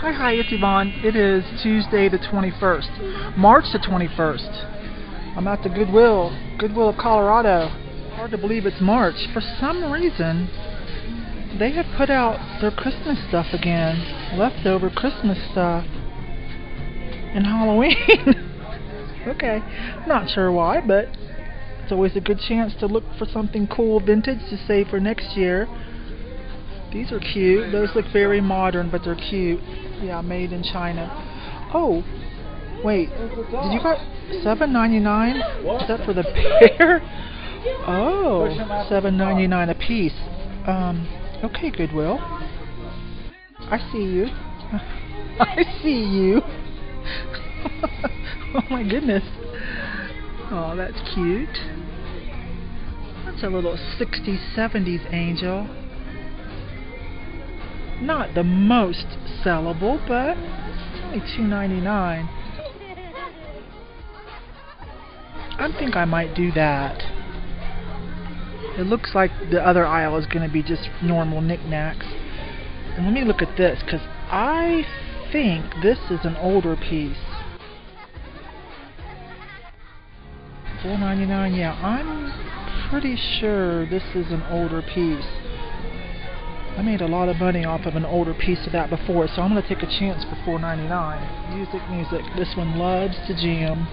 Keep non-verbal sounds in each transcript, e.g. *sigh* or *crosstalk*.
Hi, hi, it's Yvonne. It is Tuesday the 21st, March the 21st. I'm at the Goodwill, Goodwill of Colorado. Hard to believe it's March. For some reason, they have put out their Christmas stuff again. Leftover Christmas stuff. And Halloween. *laughs* okay. Not sure why, but it's always a good chance to look for something cool vintage to save for next year. These are cute. Those look very modern, but they're cute. Yeah, made in China. Oh, wait. Did you got seven ninety nine? Is that for the *laughs* pair? Oh, seven ninety nine a piece. Um, okay, Goodwill. I see you. *laughs* I see you. *laughs* oh my goodness. Oh, that's cute. That's a little 60s, 70s angel. Not the most sellable, but it's only $2.99. I think I might do that. It looks like the other aisle is going to be just normal knickknacks. And let me look at this, because I think this is an older piece. $4.99, yeah, I'm pretty sure this is an older piece. I made a lot of money off of an older piece of that before, so I'm going to take a chance for $4.99. Music, music. This one loves to jam.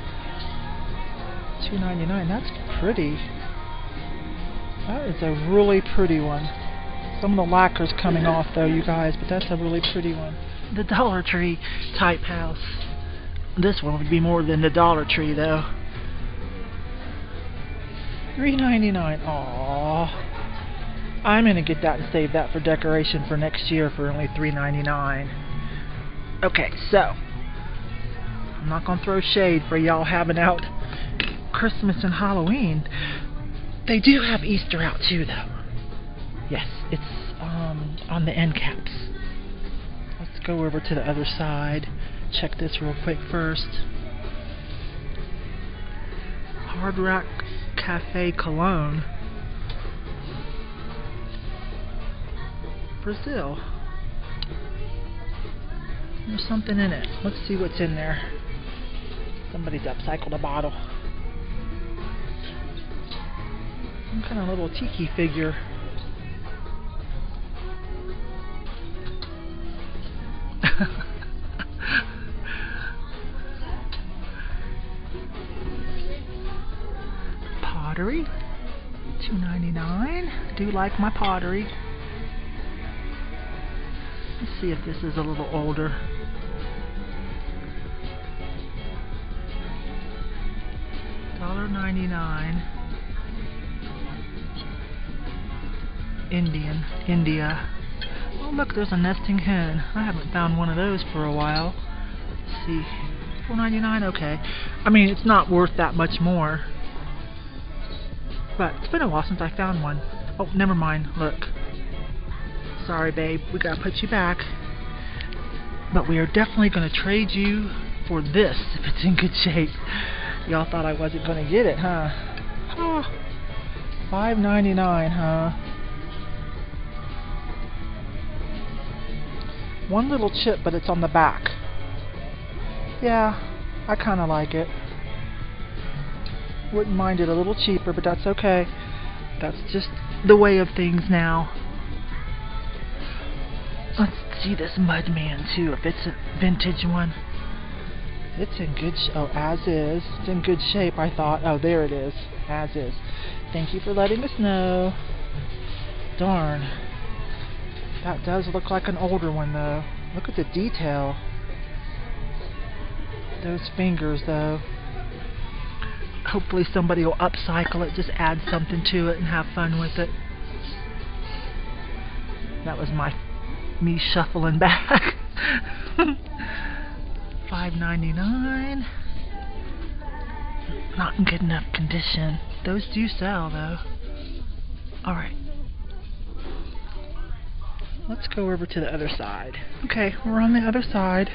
$2.99. That's pretty. That is a really pretty one. Some of the lacquer's coming mm-hmm. off though, you guys, but that's a really pretty one. The Dollar Tree type house. This one would be more than the Dollar Tree though. $3.99. Aww. I'm gonna get that and save that for decoration for next year for only $3.99. Okay, so I'm not gonna throw shade for y'all having out Christmas and Halloween. They do have Easter out too, though. Yes, it's um, on the end caps. Let's go over to the other side. Check this real quick first. Hard Rock Cafe Cologne. Brazil. There's something in it. Let's see what's in there. Somebody's upcycled a bottle. Some kind of little tiki figure. *laughs* pottery. $2.99. Do like my pottery. See if this is a little older. $1.99. Indian, India. Oh look, there's a nesting hen. I haven't found one of those for a while. Let's see. $4.99, okay. I mean, it's not worth that much more. But it's been a while since I found one. Oh, never mind. Look. Sorry, babe. We gotta put you back. But we are definitely gonna trade you for this if it's in good shape. Y'all thought I wasn't gonna get it, huh? $5.99, huh? One little chip, but it's on the back. Yeah, I kind of like it. Wouldn't mind it a little cheaper, but that's okay. That's just the way of things now. See this Mudman too, if it's a vintage one. It's in good sh oh, as is. It's in good shape, I thought. Oh, there it is. As is. Thank you for letting us know. Darn. That does look like an older one, though. Look at the detail. Those fingers, though. Hopefully somebody will upcycle it, just add something to it and have fun with it. That was my me shuffling back. $5.99. Not in good enough condition. Those do sell though. Alright. Let's go over to the other side. Okay, we're on the other side.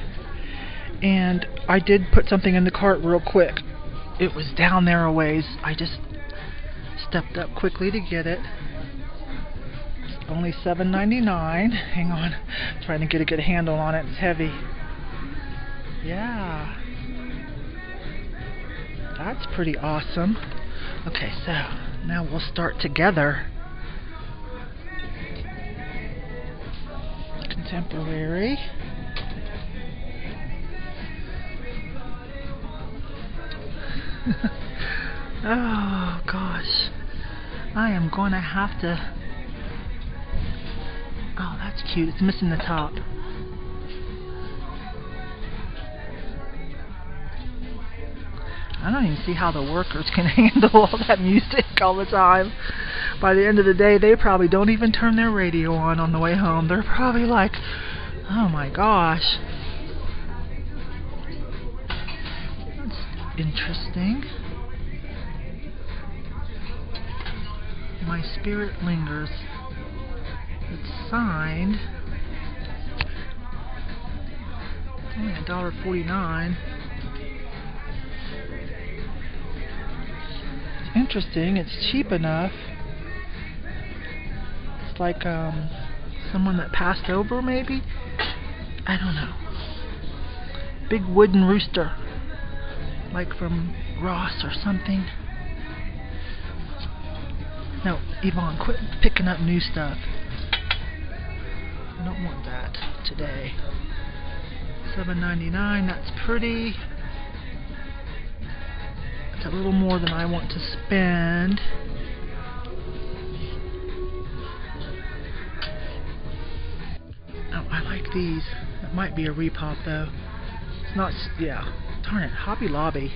And I did put something in the cart real quick. It was down there a ways. I just stepped up quickly to get it. Only $7.99. Hang on. trying to get a good handle on it. It's heavy. Yeah. That's pretty awesome. Okay, so now we'll start together. Contemporary. *laughs* oh gosh. I am going to have to cute. It's missing the top. I don't even see how the workers can *laughs* handle all that music all the time. By the end of the day, they probably don't even turn their radio on on the way home. They're probably like, oh my gosh. That's interesting. My spirit lingers. It's signed. Only a dollar forty-nine. interesting. It's cheap enough. It's like um, someone that passed over, maybe. I don't know. Big wooden rooster, like from Ross or something. No, Yvonne, quit picking up new stuff. Don't want that today. $7.99, that's pretty. It's a little more than I want to spend. Oh, I like these. It might be a repop though. It's not, yeah. Darn it, Hobby Lobby.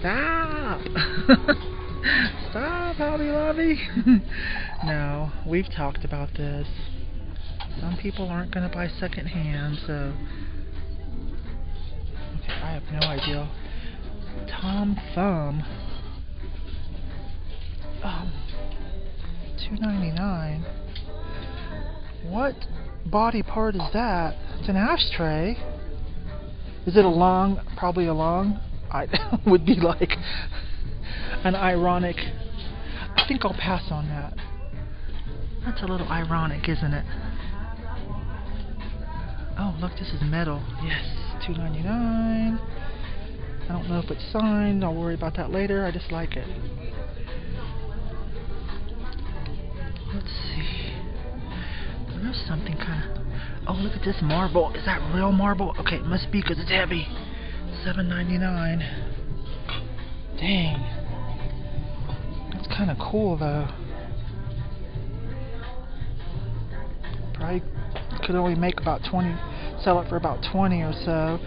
Stop! *laughs* Stop, Hobby Lobby! *laughs* no, we've talked about this. Some people aren't going to buy secondhand, so... Okay, I have no idea Tom Thumb. Um, two ninety nine. What body part is that? It's an ashtray. Is it a long? Probably a long. I *laughs* would be like an ironic. I think I'll pass on that. That's a little ironic, isn't it? Oh, look, this is metal. Yes, two ninety nine. I don't know if it's signed. I'll worry about that later. I just like it. Let's see. There's something kind of... Oh, look at this marble. Is that real marble? Okay, it must be because it's heavy. $7.99. Dang. That's kind of cool, though. Probably could only make about 20... Sell it for about 20 or so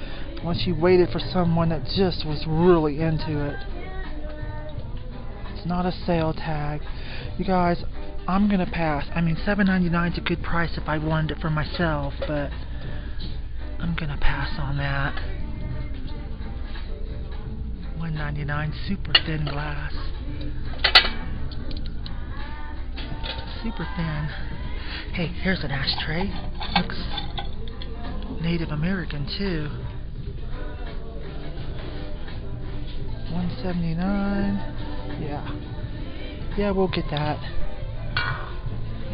once you waited for someone that just was really into it. It's not a sale tag. You guys, I'm gonna pass. I mean, $7.99 is a good price if I wanted it for myself, but I'm gonna pass on that. $1.99 super thin glass. Super thin. Hey, here's an ashtray. Looks Native American too. 179. Yeah. Yeah, we'll get that.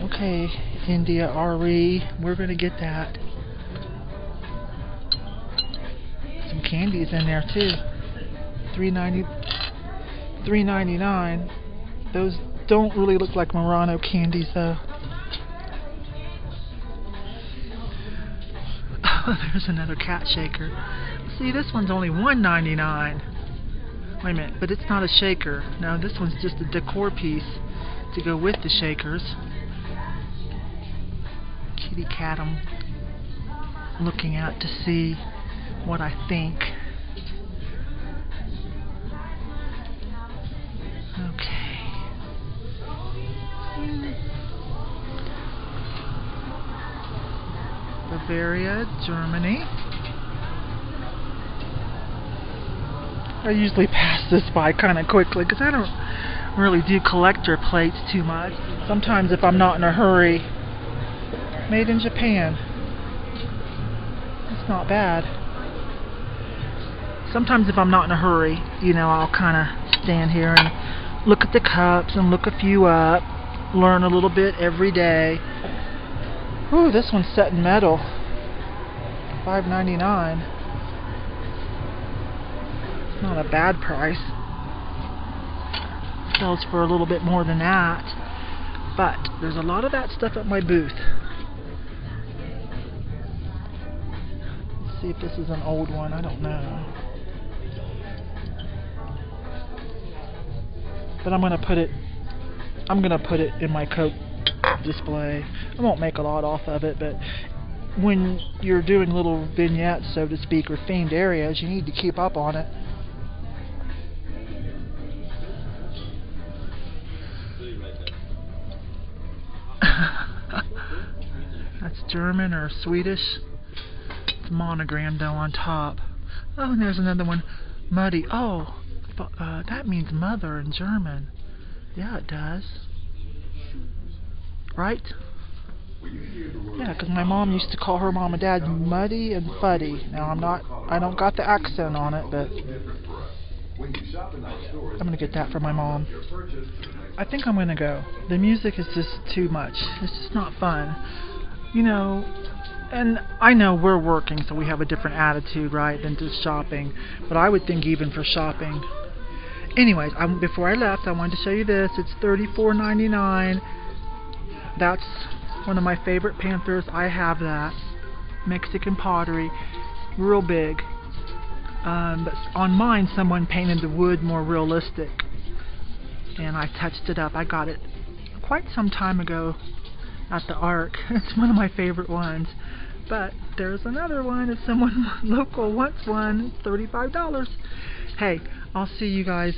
Okay, India RE, we're gonna get that. Some candies in there too. 390 399. Those don't really look like Murano candies though. Oh, *laughs* there's another cat shaker. See, this one's only $1.99. Wait a minute, but it's not a shaker. No, this one's just a decor piece to go with the shakers. Kitty cat I'm looking out to see what I think. Bavaria, Germany. I usually pass this by kind of quickly because I don't really do collector plates too much. Sometimes if I'm not in a hurry. Made in Japan. It's not bad. Sometimes if I'm not in a hurry, you know, I'll kind of stand here and look at the cups and look a few up, learn a little bit every day. Ooh, this one's set in metal. Five ninety nine. It's not a bad price. Sells for a little bit more than that. But there's a lot of that stuff at my booth. Let's see if this is an old one. I don't know. But I'm gonna put it I'm gonna put it in my coat display. I won't make a lot off of it, but when you're doing little vignettes, so to speak, or themed areas, you need to keep up on it. *laughs* That's German or Swedish. It's monogrammed though on top. Oh, and there's another one. Muddy. Oh, uh, that means mother in German. Yeah, it does. Right? Yeah, because my mom used to call her mom and dad Muddy and Fuddy. Now I'm not, I don't got the accent on it, but I'm gonna get that for my mom. I think I'm gonna go. The music is just too much. It's just not fun. You know, and I know we're working, so we have a different attitude, right, than just shopping. But I would think even for shopping. Anyways, I, before I left, I wanted to show you this. It's $34.99. That's one of my favorite Panthers. I have that. Mexican pottery. Real big. Um, but on mine, someone painted the wood more realistic. And I touched it up. I got it quite some time ago at the Arc. *laughs* It's one of my favorite ones. But there's another one. If someone *laughs* local wants one, $35. Hey, I'll see you guys.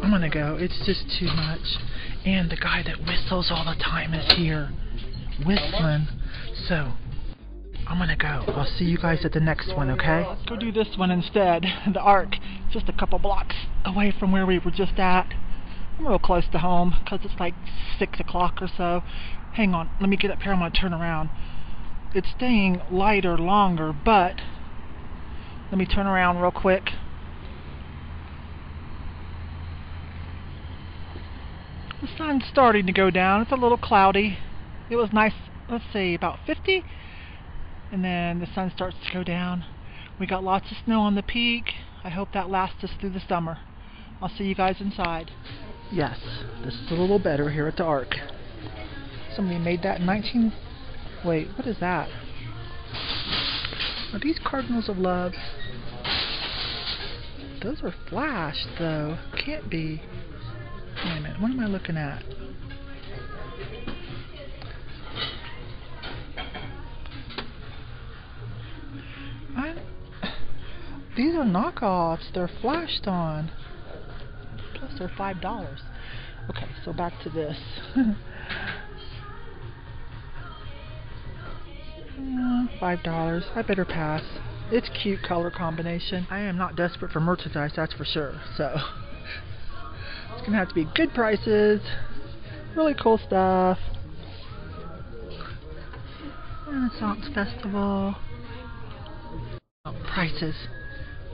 I'm gonna go. It's just too much. And the guy that whistles all the time is here. Whistling. So, I'm gonna go. I'll see you guys at the next one, okay? Let's go do this one instead. The Arc. Just a couple blocks away from where we were just at. I'm real close to home because it's like 6 o'clock or so. Hang on. Let me get up here. I'm gonna turn around. It's staying lighter longer, but let me turn around real quick. The sun's starting to go down. It's a little cloudy. It was nice, let's see, about 50. And then the sun starts to go down. We got lots of snow on the peak. I hope that lasts us through the summer. I'll see you guys inside. Yes, this is a little better here at the Arc. Somebody made that in 19... Wait, what is that? Are these Cardinals of Love? Those are flashed, though. Can't be. Wait a minute, what am I looking at? I, these are knockoffs. They're flashed on. Plus they're five dollars. Okay, so back to this. *laughs* five dollars. I better pass. It's cute color combination. I am not desperate for merchandise, that's for sure. So it's gonna have to be good prices, really cool stuff. Renaissance Festival. Oh, prices.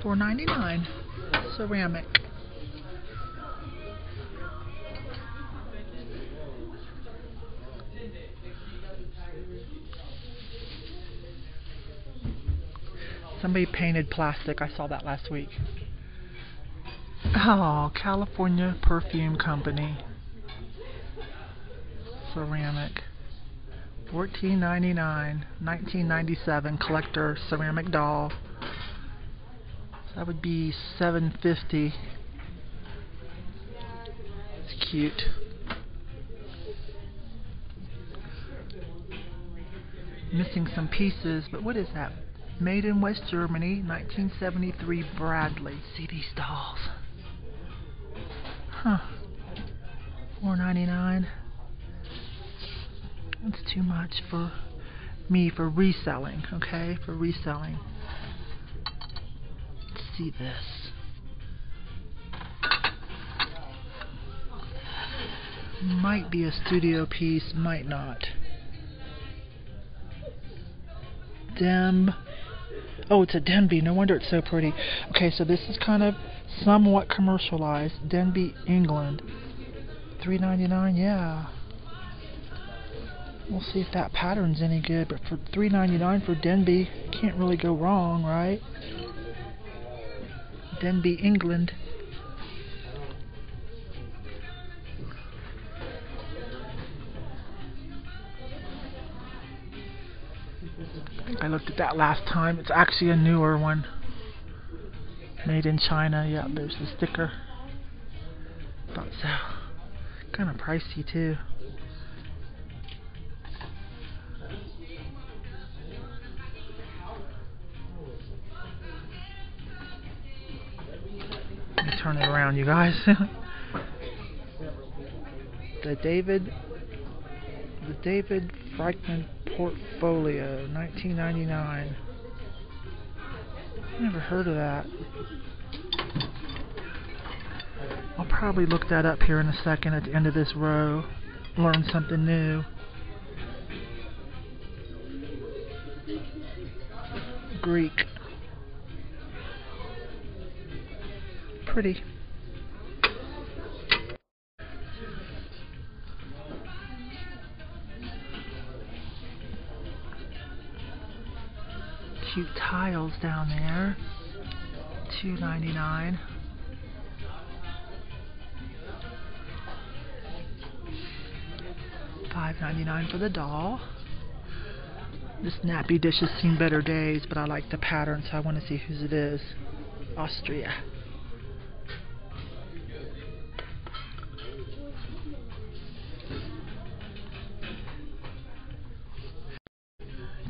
$4.99. Ceramic. Somebody painted plastic. I saw that last week. Oh, California Perfume Company. Ceramic. $14.99. 1997 collector ceramic doll. That would be $7.50. It's cute. Missing some pieces, but what is that? Made in West Germany, 1973 Bradley. See these dolls. Huh. $4.99. That's too much for me for reselling, okay? For reselling. Let's see this. Might be a studio piece, might not. Dem. Oh, it's a Denby. No wonder it's so pretty. Okay, so this is kind of somewhat commercialized. Denby, England. Three ninety nine. Yeah. We'll see if that pattern's any good, but for $3.99 for Denby, can't really go wrong, right? Denby, England. I looked at that last time. It's actually a newer one. Made in China. Yeah, there's the sticker. Thought so. Kind of pricey too. Let me turn it around, you guys. *laughs* the David, the David Franklin Portfolio, 1999. Never heard of that. I'll probably look that up here in a second at the end of this row. Learn something new. Greek. Pretty. Cute tiles down there. Two ninety nine. Five ninety nine for the doll. This nappy dish has seen better days, but I like the pattern, so I want to see whose it is. Austria.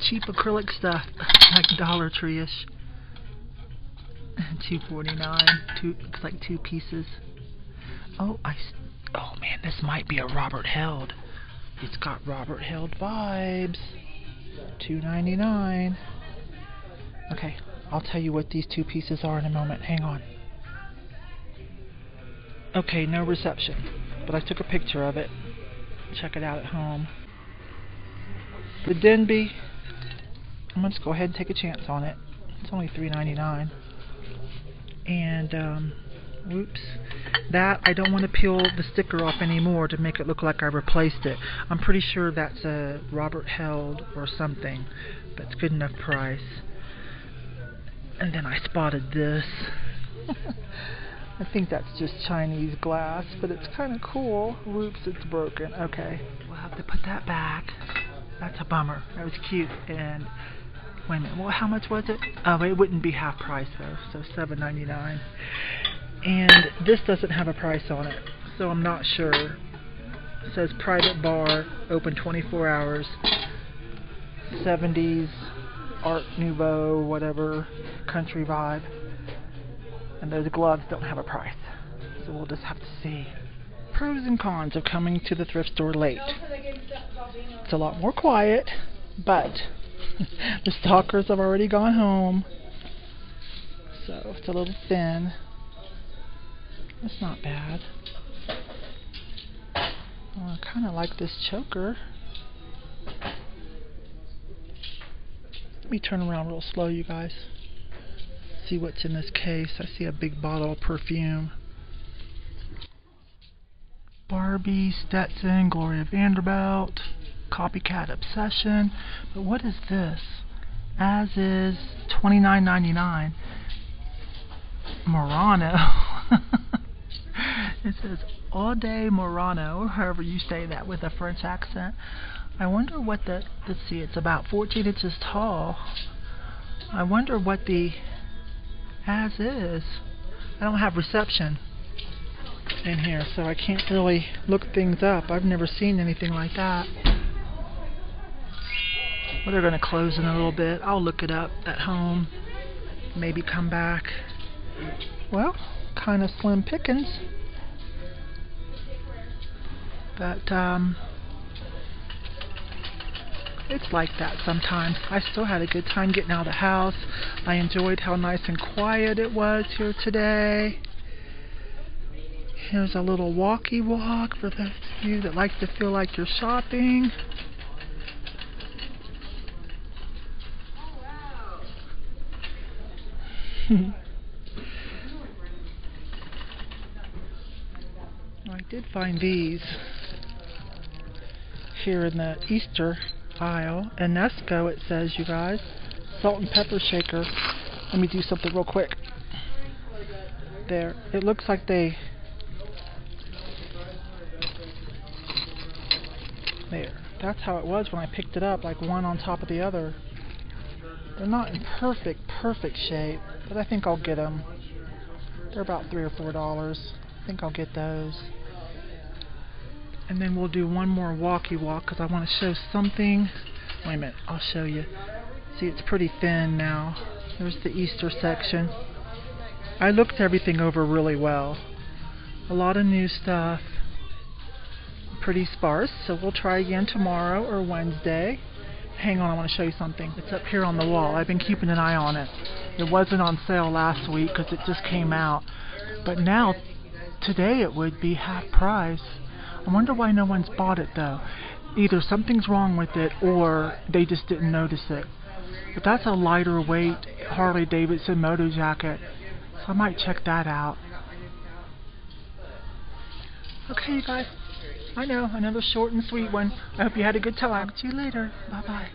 cheap acrylic stuff, like Dollar Tree-ish. Two forty nine. Two looks like two pieces. Oh, I. Oh man, this might be a Robert Held. It's got Robert Held vibes. Two ninety nine. Okay, I'll tell you what these two pieces are in a moment. Hang on. Okay, no reception, but I took a picture of it. Check it out at home. The Denby I'm going to go ahead and take a chance on it. It's only $3.99. And, um, whoops. That, I don't want to peel the sticker off anymore to make it look like I replaced it. I'm pretty sure that's a Robert Held or something. But it's good enough price. And then I spotted this. *laughs* I think that's just Chinese glass, but it's kind of cool. Whoops, it's broken. Okay, we'll have to put that back. That's a bummer. That was cute. And Wait a minute. Well, how much was it? Oh, it wouldn't be half price though, so seven ninety nine. And this doesn't have a price on it, so I'm not sure. It says private bar, open 24 hours. 70s Art Nouveau, whatever, country vibe. And those gloves don't have a price, so we'll just have to see. Pros and cons of coming to the thrift store late. It's a lot more quiet, but *laughs* the stalkers have already gone home. So it's a little thin. That's not bad. Oh, I kind of like this choker. Let me turn around real slow, you guys. See what's in this case. I see a big bottle of perfume. Barbie, Stetson, Gloria Vanderbilt copycat obsession. But what is this? As is $29.99. Murano. *laughs* it says Eau de Murano, or however you say that with a French accent. I wonder what the, let's see, it's about 14 inches tall. I wonder what the as is. I don't have reception in here, so I can't really look things up. I've never seen anything like that. Well, they're going to close in a little bit. I'll look it up at home. Maybe come back. Well, kind of slim pickings. But, um, it's like that sometimes. I still had a good time getting out of the house. I enjoyed how nice and quiet it was here today. Here's a little walkie walk for those of you that like to feel like you're shopping. *laughs* I did find these. Here in the Easter aisle. Enesco, it says, you guys. Salt and pepper shaker. Let me do something real quick. There. It looks like they... There. That's how it was when I picked it up, like one on top of the other. They're not in perfect, perfect shape, but I think I'll get them. They're about three or four dollars. I think I'll get those. And then we'll do one more walkie walk because I want to show something. Wait a minute, I'll show you. See, it's pretty thin now. There's the Easter section. I looked everything over really well. A lot of new stuff. Pretty sparse, so we'll try again tomorrow or Wednesday. Hang on, I want to show you something. It's up here on the wall. I've been keeping an eye on it. It wasn't on sale last week because it just came out. But now, today it would be half price. I wonder why no one's bought it though. Either something's wrong with it or they just didn't notice it. But that's a lighter weight Harley Davidson moto jacket. So I might check that out. Okay, you guys. I know, another short and sweet one. I hope you had a good time. Talk to you later. Bye bye.